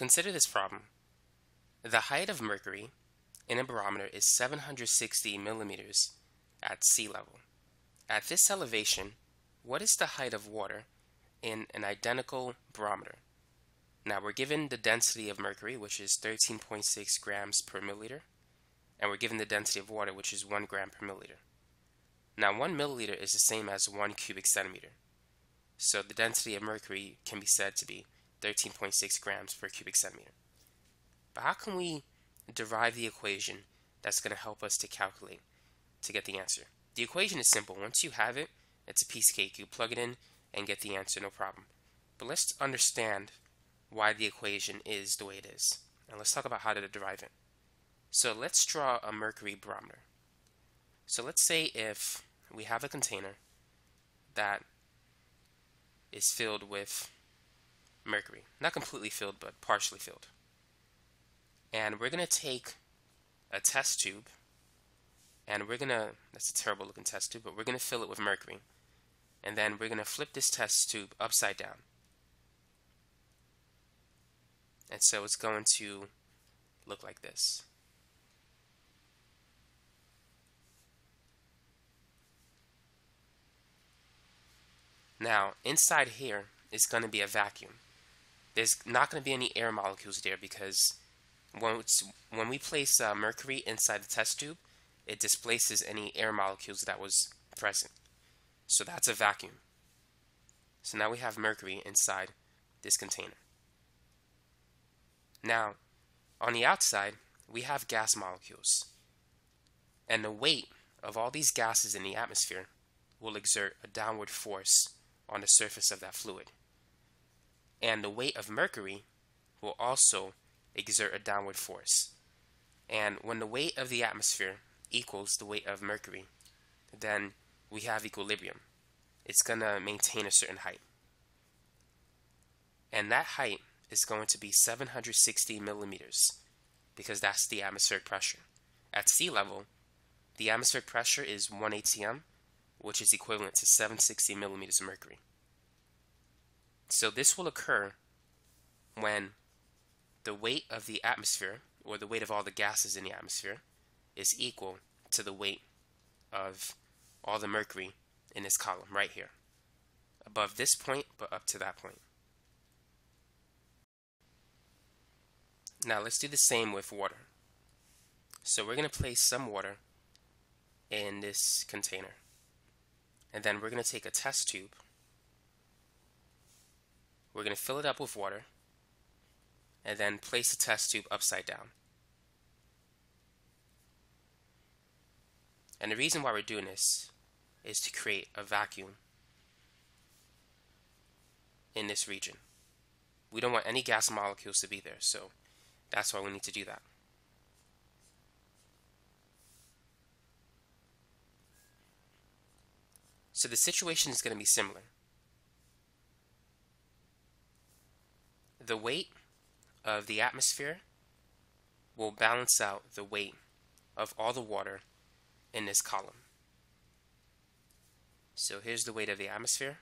Consider this problem. The height of mercury in a barometer is 760 millimeters at sea level. At this elevation, what is the height of water in an identical barometer? Now we're given the density of mercury, which is 13.6 grams per milliliter, and we're given the density of water, which is 1 gram per milliliter. Now 1 milliliter is the same as 1 cubic centimeter. So the density of mercury can be said to be 13.6 grams per cubic centimeter. But how can we derive the equation that's going to help us to calculate to get the answer? The equation is simple. Once you have it, it's a piece of cake. You plug it in and get the answer, no problem. But let's understand why the equation is the way it is. And let's talk about how to derive it. So let's draw a mercury barometer. So let's say if we have a container that is filled with mercury. Not completely filled, but partially filled. And we're going to take a test tube, and we're going to, that's a terrible looking test tube, but we're going to fill it with mercury. And then we're going to flip this test tube upside down. And so it's going to look like this. Now, inside here is going to be a vacuum. There's not going to be any air molecules there because when, when we place uh, mercury inside the test tube, it displaces any air molecules that was present. So that's a vacuum. So now we have mercury inside this container. Now, on the outside, we have gas molecules. And the weight of all these gases in the atmosphere will exert a downward force on the surface of that fluid. And the weight of mercury will also exert a downward force. And when the weight of the atmosphere equals the weight of mercury, then we have equilibrium. It's going to maintain a certain height. And that height is going to be 760 millimeters because that's the atmospheric pressure. At sea level, the atmospheric pressure is 1 atm, which is equivalent to 760 millimeters of mercury. So this will occur when the weight of the atmosphere, or the weight of all the gases in the atmosphere, is equal to the weight of all the mercury in this column right here. Above this point, but up to that point. Now let's do the same with water. So we're going to place some water in this container. And then we're going to take a test tube. We're going to fill it up with water and then place the test tube upside down. And the reason why we're doing this is to create a vacuum in this region. We don't want any gas molecules to be there, so that's why we need to do that. So the situation is going to be similar. The weight of the atmosphere will balance out the weight of all the water in this column. So here's the weight of the atmosphere,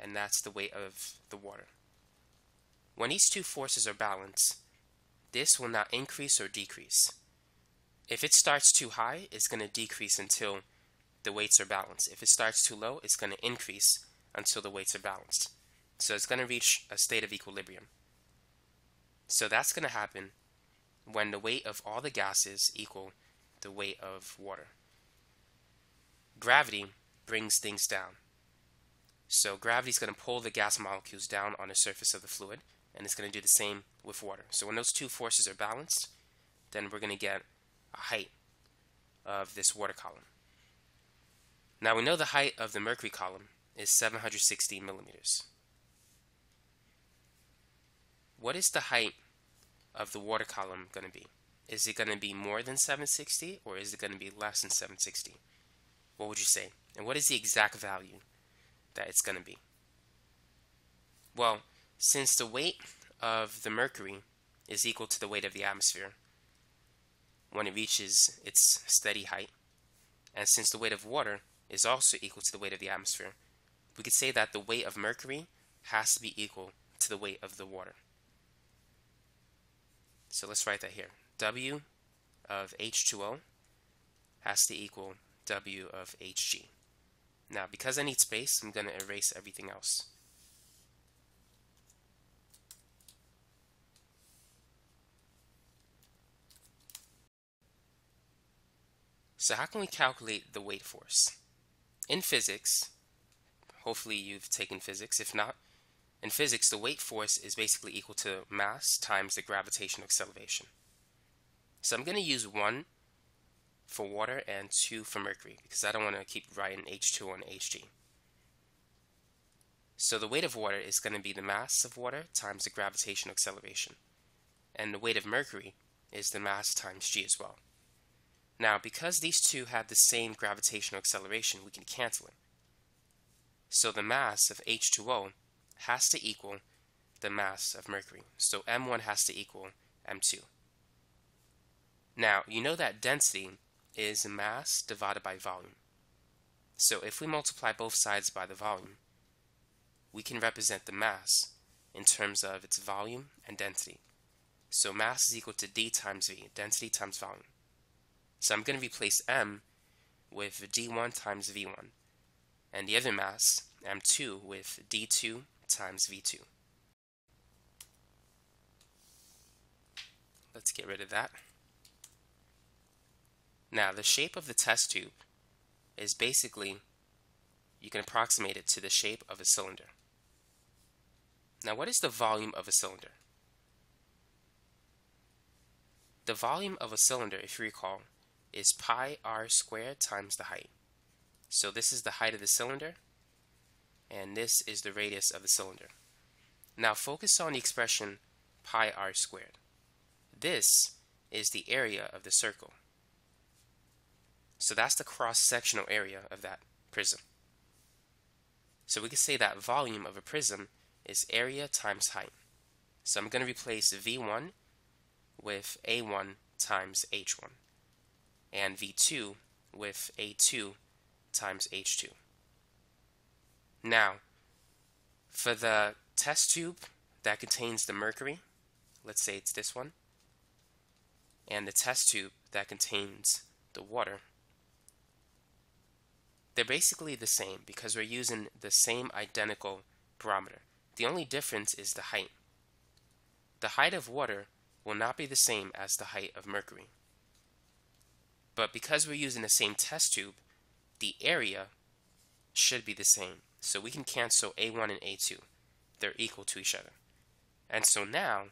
and that's the weight of the water. When these two forces are balanced, this will not increase or decrease. If it starts too high, it's going to decrease until the weights are balanced. If it starts too low, it's going to increase until the weights are balanced. So it's going to reach a state of equilibrium. So that's going to happen when the weight of all the gases equal the weight of water. Gravity brings things down. So gravity is going to pull the gas molecules down on the surface of the fluid, and it's going to do the same with water. So when those two forces are balanced, then we're going to get a height of this water column. Now we know the height of the mercury column is 760 millimeters. What is the height of the water column going to be? Is it going to be more than 760 or is it going to be less than 760? What would you say? And what is the exact value that it's going to be? Well, since the weight of the mercury is equal to the weight of the atmosphere when it reaches its steady height, and since the weight of water is also equal to the weight of the atmosphere, we could say that the weight of mercury has to be equal to the weight of the water. So let's write that here. W of H2O has to equal W of Hg. Now, because I need space, I'm going to erase everything else. So how can we calculate the weight force? In physics, hopefully you've taken physics. If not, in physics, the weight force is basically equal to mass times the gravitational acceleration. So I'm going to use 1 for water and 2 for mercury because I don't want to keep writing H2 on Hg. So the weight of water is going to be the mass of water times the gravitational acceleration. And the weight of mercury is the mass times g as well. Now, because these two have the same gravitational acceleration, we can cancel it. So the mass of H2O has to equal the mass of mercury. So M1 has to equal M2. Now, you know that density is mass divided by volume. So if we multiply both sides by the volume, we can represent the mass in terms of its volume and density. So mass is equal to d times v, density times volume. So I'm going to replace m with d1 times v1, and the other mass, m2, with d2 times v2. Let's get rid of that. Now, the shape of the test tube is basically, you can approximate it to the shape of a cylinder. Now, what is the volume of a cylinder? The volume of a cylinder, if you recall, is pi r squared times the height. So this is the height of the cylinder, and this is the radius of the cylinder. Now focus on the expression pi r squared. This is the area of the circle. So that's the cross-sectional area of that prism. So we can say that volume of a prism is area times height. So I'm going to replace V1 with A1 times H1 and V2 with A2 times H2. Now, for the test tube that contains the mercury, let's say it's this one, and the test tube that contains the water, they're basically the same because we're using the same identical barometer. The only difference is the height. The height of water will not be the same as the height of mercury. But because we're using the same test tube, the area should be the same. So we can cancel A1 and A2. They're equal to each other. And so now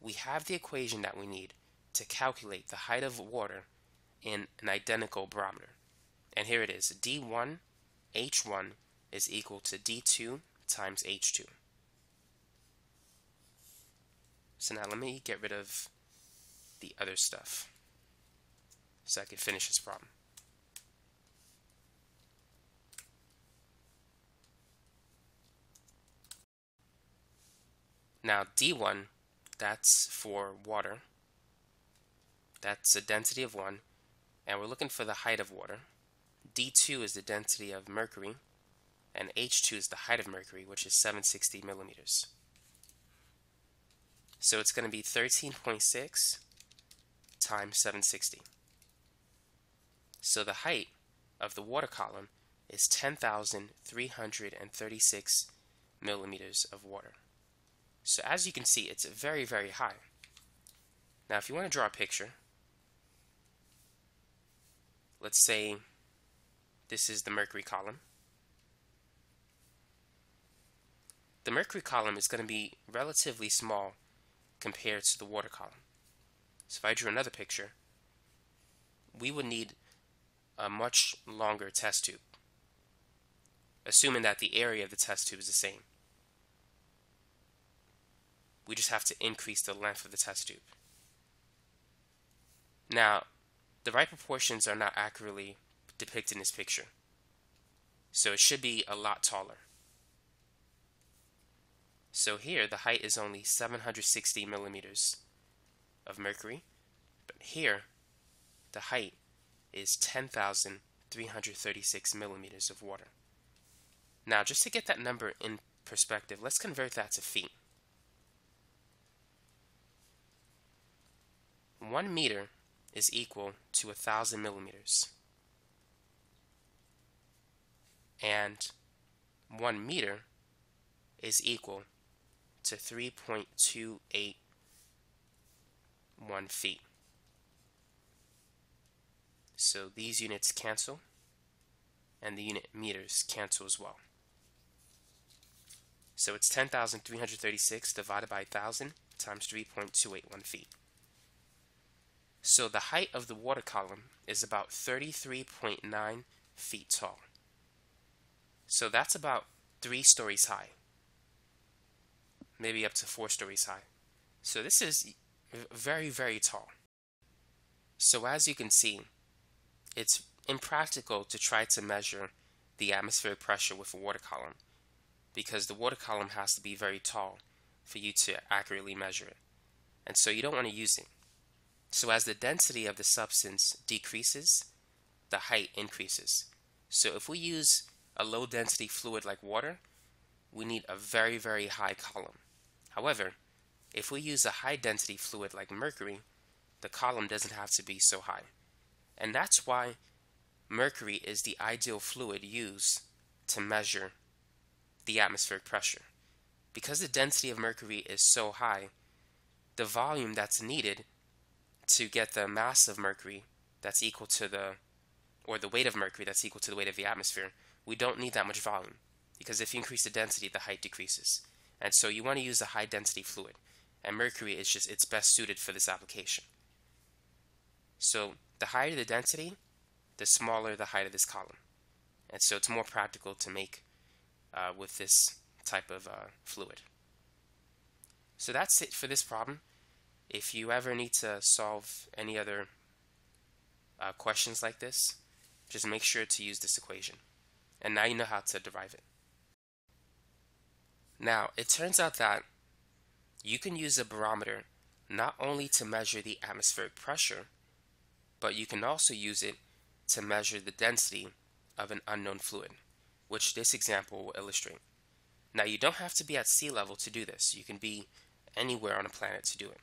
we have the equation that we need to calculate the height of water in an identical barometer. And here it is. D1 H1 is equal to D2 times H2. So now let me get rid of the other stuff so I can finish this problem. Now D1, that's for water. That's a density of 1. And we're looking for the height of water. D2 is the density of mercury. And H2 is the height of mercury, which is 760 millimeters. So it's going to be 13.6 times 760. So the height of the water column is 10,336 millimeters of water. So as you can see, it's very, very high. Now, if you want to draw a picture, let's say this is the mercury column. The mercury column is going to be relatively small compared to the water column. So if I drew another picture, we would need a much longer test tube, assuming that the area of the test tube is the same. We just have to increase the length of the test tube. Now, the right proportions are not accurately depicted in this picture, so it should be a lot taller. So here, the height is only 760 millimeters of mercury, but here, the height is 10,336 millimeters of water. Now, just to get that number in perspective, let's convert that to feet. One meter is equal to a thousand millimeters. And one meter is equal to 3.281 feet. So these units cancel and the unit meters cancel as well. So it's 10,336 divided by 1,000 times 3.281 feet. So the height of the water column is about 33.9 feet tall. So that's about three stories high, maybe up to four stories high. So this is very, very tall. So as you can see, it's impractical to try to measure the atmospheric pressure with a water column because the water column has to be very tall for you to accurately measure it. And so you don't want to use it. So as the density of the substance decreases, the height increases. So if we use a low density fluid like water, we need a very, very high column. However, if we use a high density fluid like mercury, the column doesn't have to be so high. And that's why mercury is the ideal fluid used to measure the atmospheric pressure. Because the density of mercury is so high, the volume that's needed to get the mass of mercury that's equal to the, or the weight of mercury that's equal to the weight of the atmosphere, we don't need that much volume. Because if you increase the density, the height decreases. And so you want to use a high density fluid. And mercury is just, it's best suited for this application. So the higher the density, the smaller the height of this column. And so it's more practical to make uh, with this type of uh, fluid. So that's it for this problem. If you ever need to solve any other uh, questions like this, just make sure to use this equation. And now you know how to derive it. Now, it turns out that you can use a barometer not only to measure the atmospheric pressure, but you can also use it to measure the density of an unknown fluid, which this example will illustrate. Now, you don't have to be at sea level to do this. You can be anywhere on a planet to do it.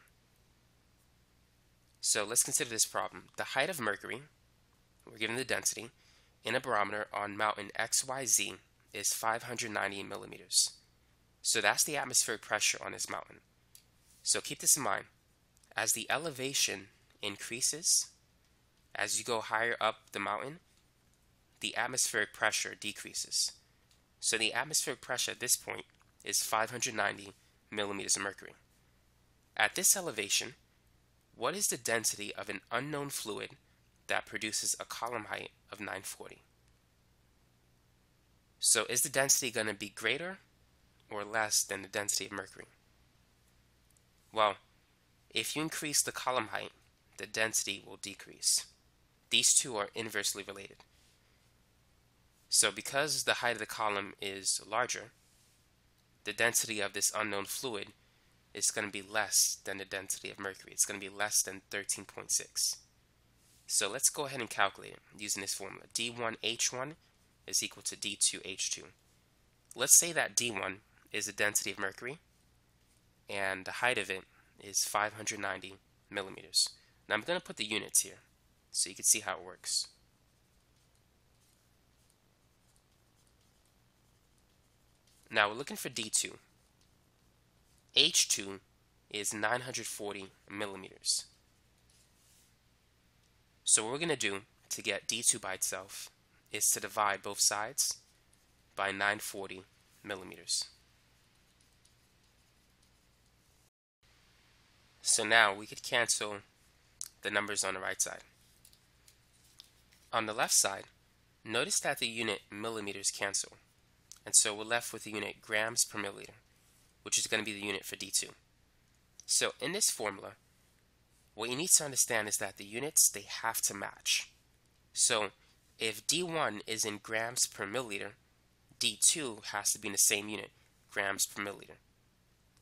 So let's consider this problem. The height of Mercury, we're given the density, in a barometer on mountain XYZ is 590 millimeters. So that's the atmospheric pressure on this mountain. So keep this in mind. As the elevation increases, as you go higher up the mountain, the atmospheric pressure decreases. So the atmospheric pressure at this point is 590 millimeters of mercury. At this elevation, what is the density of an unknown fluid that produces a column height of 940? So is the density going to be greater or less than the density of mercury? Well, if you increase the column height, the density will decrease. These two are inversely related. So because the height of the column is larger, the density of this unknown fluid is going to be less than the density of mercury. It's going to be less than 13.6. So let's go ahead and calculate it using this formula. D1H1 is equal to D2H2. Let's say that D1 is the density of mercury and the height of it is 590 millimeters. Now I'm going to put the units here so you can see how it works. Now we're looking for D2. H2 is 940 millimeters. So what we're going to do to get D2 by itself is to divide both sides by 940 millimeters. So now we could cancel the numbers on the right side. On the left side, notice that the unit millimeters cancel, and so we're left with the unit grams per milliliter, which is going to be the unit for D2. So in this formula, what you need to understand is that the units, they have to match. So if D1 is in grams per milliliter, D2 has to be in the same unit, grams per milliliter.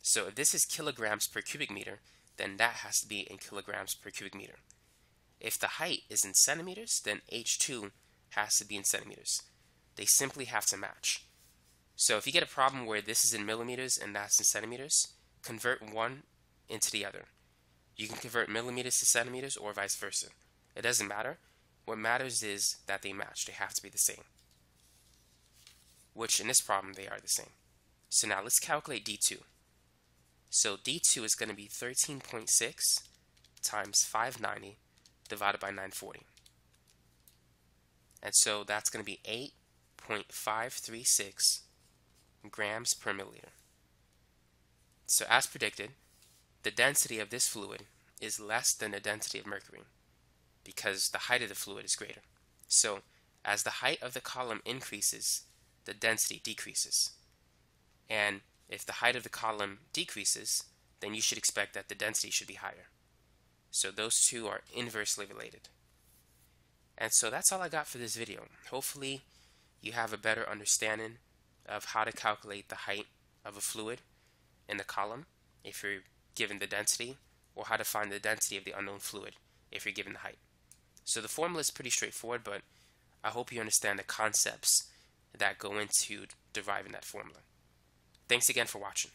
So if this is kilograms per cubic meter, then that has to be in kilograms per cubic meter. If the height is in centimeters, then H2 has to be in centimeters. They simply have to match. So if you get a problem where this is in millimeters and that's in centimeters, convert one into the other. You can convert millimeters to centimeters or vice versa. It doesn't matter. What matters is that they match. They have to be the same. Which in this problem, they are the same. So now let's calculate D2. So D2 is going to be 13.6 times 590 divided by 940. And so that's going to be 8.536 grams per milliliter. So as predicted, the density of this fluid is less than the density of mercury because the height of the fluid is greater. So as the height of the column increases, the density decreases. And if the height of the column decreases, then you should expect that the density should be higher. So those two are inversely related. And so that's all I got for this video. Hopefully you have a better understanding of how to calculate the height of a fluid in the column if you're given the density or how to find the density of the unknown fluid if you're given the height. So the formula is pretty straightforward, but I hope you understand the concepts that go into deriving that formula. Thanks again for watching.